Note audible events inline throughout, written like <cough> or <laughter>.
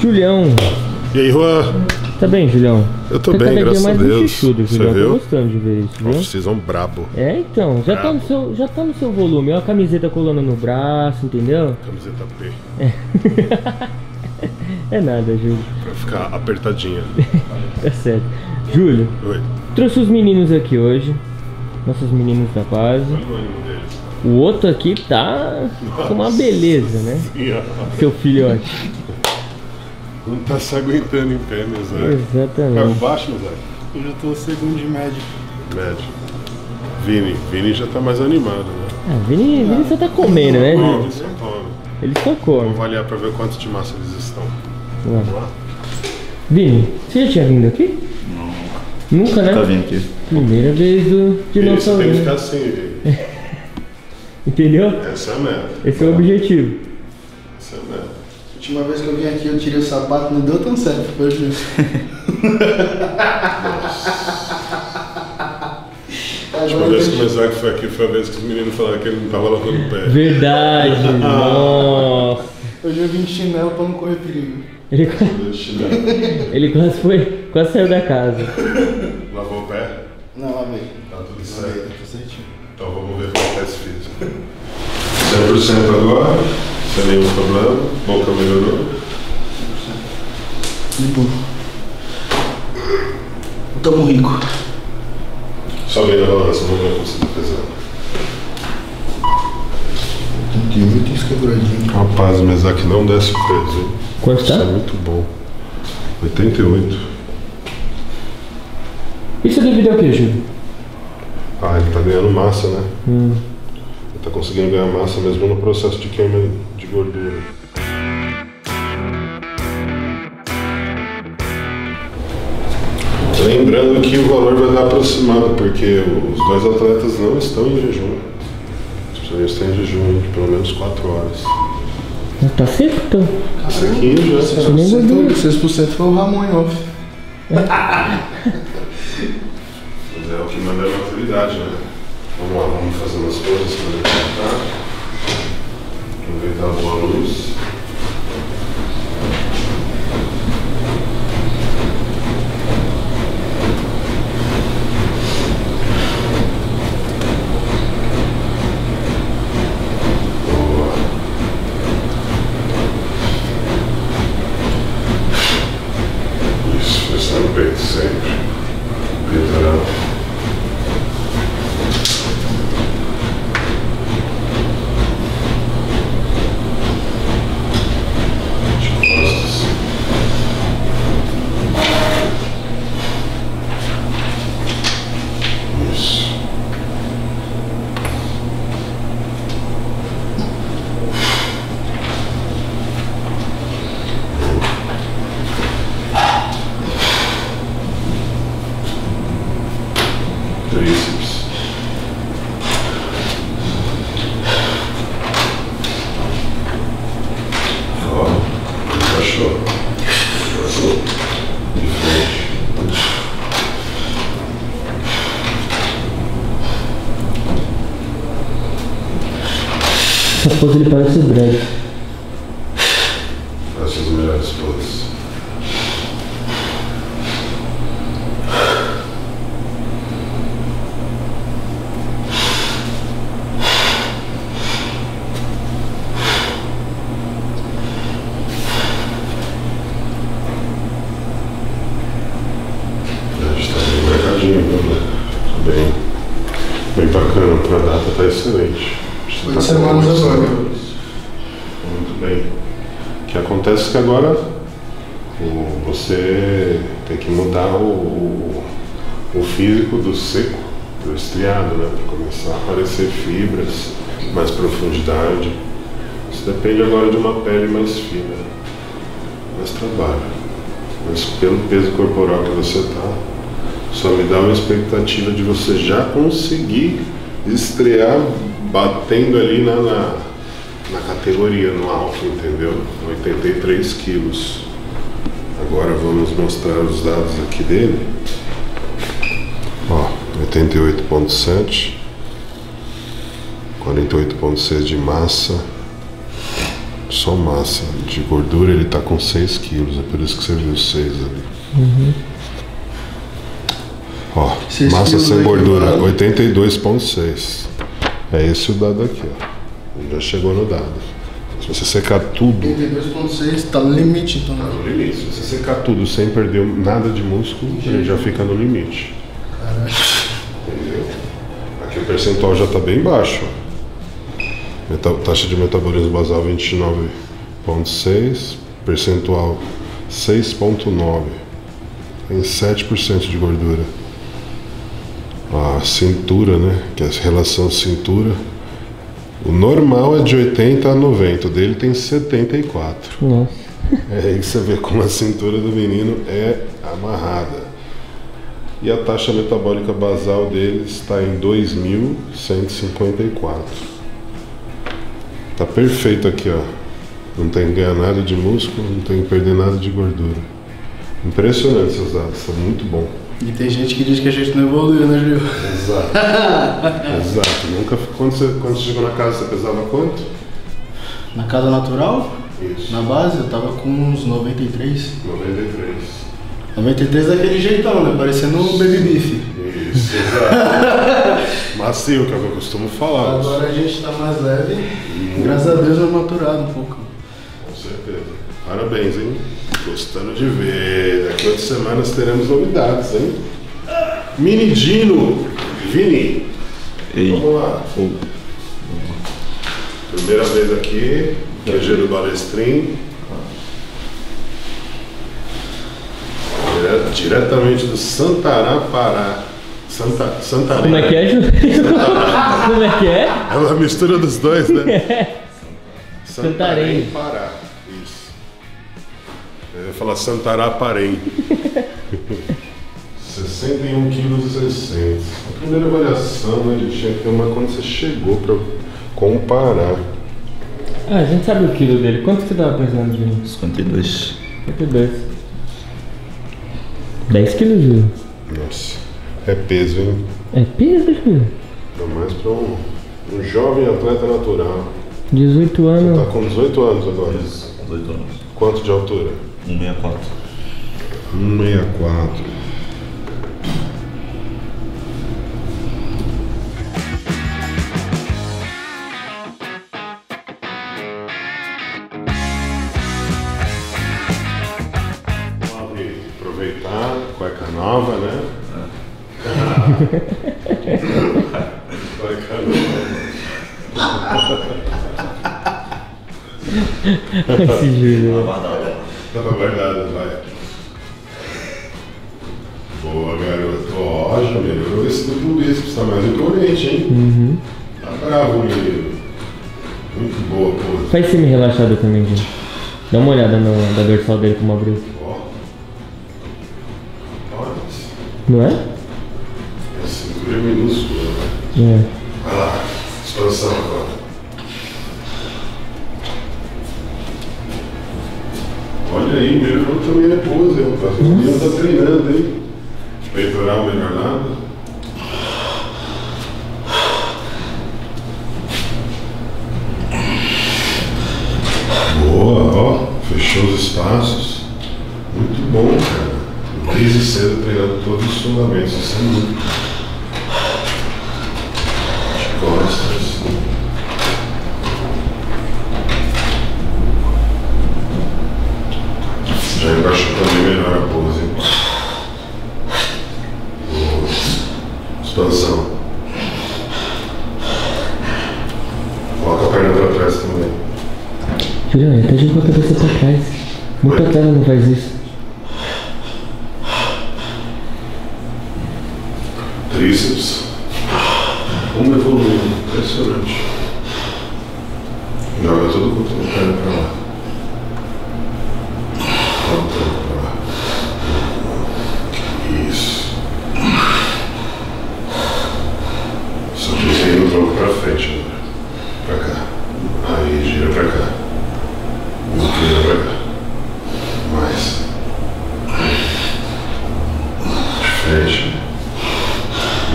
Julião. E aí, Juan? Tá bem, Julião? Eu tô Você bem, cada graças a Deus. Chuchudo, Você Julião. viu? Tô gostando de ver isso, viu? Off-season brabo. É, então, já tá, no seu, já tá no seu volume. Ó a camiseta colando no braço, entendeu? Camiseta P. É <laughs> nada, Júlio. Pra ficar apertadinha. <laughs> Tá certo. Júlio, Oi. trouxe os meninos aqui hoje. Nossos meninos da base. O outro aqui tá com uma beleza, né? Ó. Seu filhote. Não tá se aguentando em pé, meu Zé. Caiu Exatamente. baixo, meu Zé? Eu já tô segundo de médio. Médio. Vini. Vini já tá mais animado, né? Ah, Vini, Vini só tá comendo, né, Come, Júlio? só come. Ele só come. Vamos avaliar pra ver quanto de massa eles estão. Vamos lá. Vini, você já tinha vindo aqui? Não. Nunca, né? Tá vindo aqui. Primeira vez do Vini, você dinossauro. tem que né? ficar assim, Vini. <laughs> Entendeu? Essa é a meta. Esse é o objetivo. Essa é a meta. Última vez que eu vim aqui eu tirei o sapato, não deu tão certo, foi justo. <laughs> A última vez que o foi aqui foi a vez que os meninos falaram que ele não tava lavando o pé. Verdade. <laughs> Nossa. Hoje eu vim de chinelo pra não correr perigo. Ele, ele quase foi, quase saiu da casa. Lavou o pé? Não, lavei. Tá tudo certo. tá certinho. Então vamos ver como tá esse físico. 100% agora, sem nenhum problema. Boca melhorou. De boa. Tamo rico. Só vem na balança, vamos ver como você tá pesando. 38 esquebradinho. Rapaz, o Mesaque não desce o peso, hein? Quanto Isso é tá? muito bom. 88. Isso é devido ao que, Júlio? Ah, ele tá ganhando massa, né? Hum. Ele tá conseguindo ganhar massa mesmo no processo de queima de gordura. Lembrando que o valor vai dar aproximado, porque os dois atletas não estão em jejum. Eles estão em jejum de pelo menos 4 horas. Tá seco, então? Sequinho já. nem gordura. 6% foi o Ramon off. <laughs> Mas é o que manda a maturidade, né? Vamos lá, vamos as coisas para. Aproveitar a boa luz. Boa. Isso, pressão no peito sempre. Peitoral. De costas. Isso. Tríceps. Ó, encaixou. Encaixou. De frente. Essa pose ele parece breve. Faça as melhores. A gente tá né? Bem, bem bacana. Pra data tá excelente. Oito tá semanas agora. Muito bem. O que acontece é que agora você tem que mudar o, o, o físico do seco do estriado, né? Para começar a aparecer fibras, mais profundidade. Isso depende agora de uma pele mais fina, mais trabalho. Mas pelo peso corporal que você está, só me dá uma expectativa de você já conseguir estrear batendo ali na, na, na categoria, no alto, entendeu? 83 quilos. Agora vamos mostrar os dados aqui dele. Ó, 88.7, 48.6 de massa, só massa. De gordura ele tá com 6 quilos, é por isso que você viu 6 ali. Ó, Seis massa sem gordura, mano. 82,6. É esse o dado aqui, ó. Ele Já chegou no dado. Se você secar tudo, 82.6 tá no limite, então. tá no limite. Se você secar tudo sem perder nada de músculo, ele já fica no limite. Caralho. Entendeu? Aqui o percentual já está bem baixo. Meta- taxa de metabolismo basal 29,6, percentual 6,9. Tem 7% de gordura. A cintura, né? Que é a relação cintura. O normal é de 80 a 90, o dele tem 74. Nossa. É aí que você vê como a cintura do menino é amarrada. E a taxa metabólica basal dele está em 2.154. Tá perfeito aqui, ó. Não tem que ganhar nada de músculo, não tem que perder nada de gordura. Impressionante esses dados, são muito bom. E tem gente que diz que a gente não evoluiu, né, Gil? Exato. <laughs> Exato. Nunca, quando, você, quando você chegou na casa, você pesava quanto? Na casa natural, Isso. na base, eu tava com uns 93. 93. 93 daquele jeitão, né? Parecendo um baby beef. Isso, exato. <laughs> Macio, que é o que eu costumo falar. Agora a gente tá mais leve. Graças a Deus é maturado um pouco. Com certeza. Parabéns, hein? Gostando de ver. Daqui a oito semanas teremos novidades, hein? Mini Dino. Vini. Ei. Vamos lá. Primeira vez aqui. QG do Balestrin. Dire- Diretamente do Santará, Pará. Santa, Santarém. Como é que é, Ju? <laughs> Como é que é? É uma mistura dos dois, né? <laughs> Santarém. Pará. Eu ia falar Santará Parém. <laughs> 61 quilos e 600. A primeira avaliação, né, de tinha que ter uma quando você chegou pra comparar. Ah, a gente sabe o quilo dele. Quanto que você tava pesando, Ju? 52. 52. 10 quilos, Ju. Nossa, é peso, hein? É peso, Ju. Ainda mais pra um, um jovem atleta natural. 18 Tá anos. com 18 anos agora. Isso, 18 anos. Quanto de altura? 164. 164. Vamos aproveitar, cueca nova, né? <laughs> cueca nova. Esse Júlio. Tava guardado, vai. Boa, garoto. Ó, já melhorou esse duplo bíceps, tá mais imponente, hein? Uhum. Tá bravo, menino. Muito boa pose. Faz semi-relaxado também, Ju. Dá uma olhada no, da dorsal dele como abriu. Ó. Não é? a cintura é minúscula, né? É. Vai lá, expansão agora. Aí, melhorou também a pose, rapaz. O menino tá treinando, hein? Peitoral melhorado. Boa, ó. Fechou os espaços. Muito bom, cara. Desde cedo treinando todos os fundamentos. Isso é muito de costas. Já embaixo também melhora a pose. Boa. Expansão. Coloca a perna pra trás também. Jogou a cabeça trás. Atleta não faz isso. Tríceps. Como evoluiu. Impressionante. Joga todo o controle pra lá.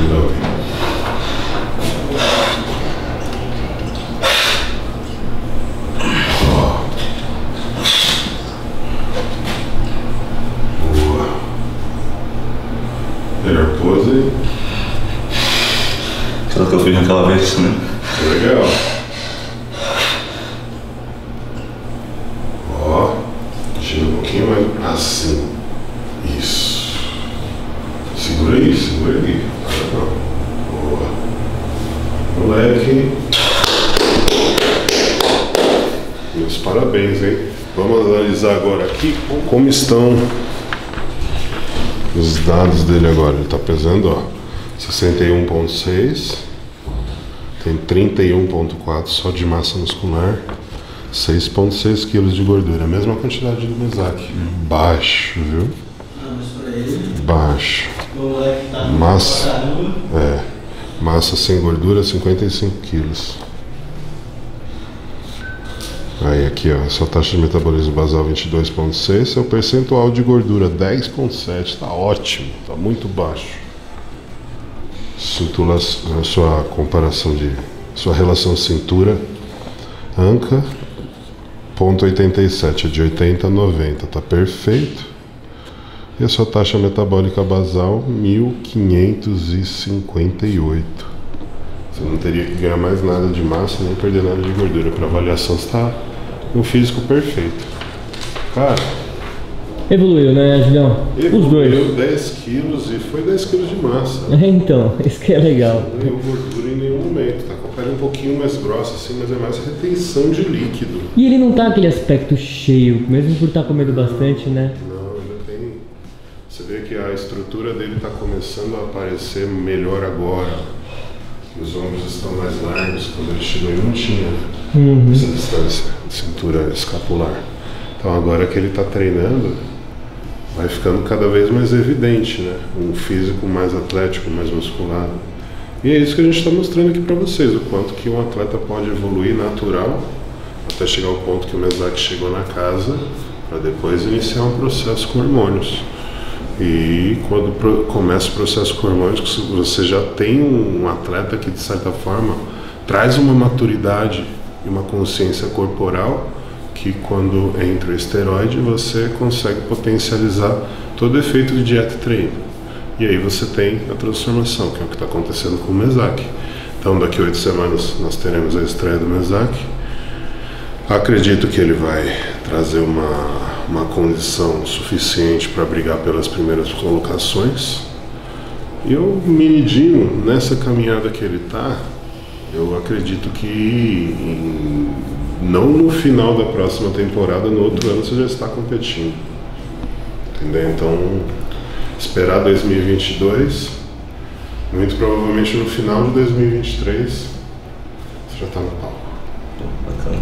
building. Melhor pose. Aquela que eu fiz naquela vez, né? Legal. Ó, gira um pouquinho mais assim. Isso. Segura isso, segura ali. Moleque. Meus parabéns, hein? Vamos analisar agora aqui como estão os dados dele agora. Ele está pesando, ó, 61,6. Tem 31,4 só de massa muscular. 6,6 quilos de gordura. A mesma quantidade do Mesac. Baixo, viu? Ah, mas pra ele, Baixo. o moleque tá Massa. É. Massa sem gordura, 55 quilos. Aí aqui, ó, sua taxa de metabolismo basal 22.6, seu percentual de gordura 10.7, tá ótimo, tá muito baixo. Cintura, sua comparação de sua relação cintura anca ponto 87, é de 80 a 90, tá perfeito. E a sua taxa metabólica basal 1558. Você não teria que ganhar mais nada de massa nem perder nada de gordura. Para avaliação você está no físico perfeito. Cara, Evoluiu, né, Julião? Os dois. evoluiu 10 quilos e foi 10 quilos de massa. É, então, <laughs> isso que é legal. Não ganhou gordura em nenhum momento. Tá com a pele um pouquinho mais grossa assim, mas é mais retenção de líquido. E ele não tá aquele aspecto cheio, mesmo por estar comendo bastante, né? A estrutura dele está começando a aparecer melhor agora. Os ombros estão mais largos. Quando ele chegou, ele não tinha Uhum. essa distância de cintura escapular. Então agora que ele está treinando, vai ficando cada vez mais evidente, né? Um físico mais atlético, mais musculado. E é isso que a gente está mostrando aqui para vocês, o quanto que um atleta pode evoluir natural até chegar ao ponto que o Mesac chegou na casa, para depois iniciar um processo com hormônios. E quando começa o processo com hormônios, você já tem um atleta que, de certa forma, traz uma maturidade e uma consciência corporal que, quando entra o esteroide, você consegue potencializar todo o efeito de dieta e treino. E aí você tem a transformação, que é o que está acontecendo com o Mesac. Então, daqui a oito semanas, nós teremos a estreia do Mesac. Acredito que ele vai trazer uma, uma condição suficiente para brigar pelas primeiras colocações. E eu, menidinho, nessa caminhada que ele está, eu acredito que em- não no final da próxima temporada, no outro ano você já está competindo. Entendeu? Então, esperar 2022, muito provavelmente no final de 2023, você já está no palco. Bacana.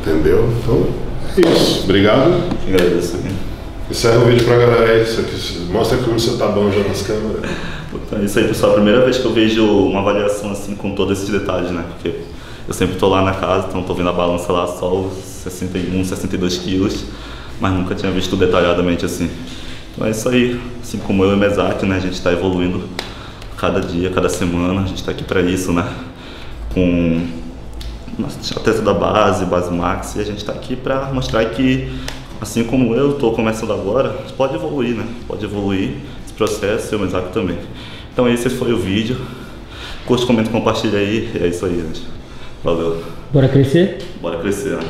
Entendeu? Então, isso. Obrigado. Agradeço. Encerra o vídeo pra galera aí. Isso aqui, mostra como você tá bom já nas câmeras. Isso aí, pessoal. A primeira vez que eu vejo uma avaliação assim com todos esses detalhes, né? Porque eu sempre tô lá na casa, então tô vendo a balança lá só os 61, 62 quilos, mas nunca tinha visto detalhadamente assim. Então é isso aí. Assim como eu e o Mesac, né? A gente tá evoluindo cada dia, cada semana. A gente tá aqui para isso, né? Com a testa da base, base max, e a gente está aqui para mostrar que, assim como eu estou começando agora, pode evoluir, né? Pode evoluir esse processo e o Mesaco também. Então esse foi o vídeo. Curte, comenta, compartilha aí. É isso aí, gente. Valeu. Bora crescer? Bora crescer, né?